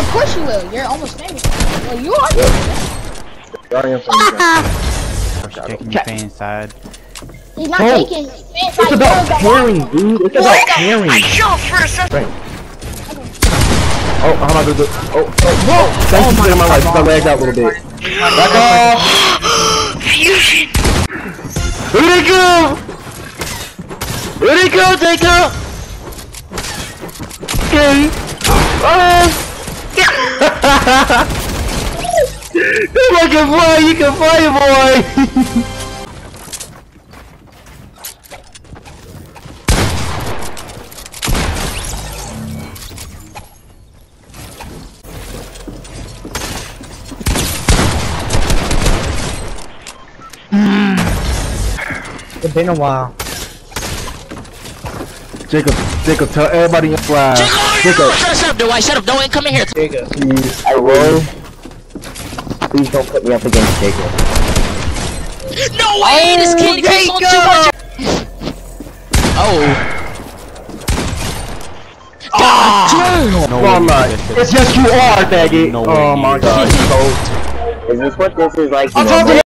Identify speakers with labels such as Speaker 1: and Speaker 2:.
Speaker 1: Of course you will. You're almost famous. Well, you are.
Speaker 2: Guardian from
Speaker 3: ah. Or taking your fan side.
Speaker 1: He's not
Speaker 2: Oh.
Speaker 1: taking. Man,
Speaker 2: It's
Speaker 1: like,
Speaker 2: about caring, dude. It's about caring.
Speaker 4: I shot first. That's
Speaker 2: Right. Oh, how about the? Oh, oh, oh! Thanks for saving my life. I lagged out a little bit. Back off!
Speaker 4: fusion.
Speaker 2: Where'd it go? Where'd it go, Jacob? Come on, can fly. You can fly, boy.
Speaker 5: It's been a while.
Speaker 2: Jacob, Jacob, tell everybody in fly.
Speaker 4: Shut up, Dwight. Shut up. Don't come in here.
Speaker 5: Jacob.
Speaker 2: please, I will. Please don't put me up against Jacob.
Speaker 4: No way. this candy crush on too much. Oh. Ah!
Speaker 3: No
Speaker 2: No, I'm not. It's yes, you are, faggot.
Speaker 3: No
Speaker 2: oh
Speaker 3: way,
Speaker 2: my god, coach. Is this what this is like?
Speaker 5: I'm talking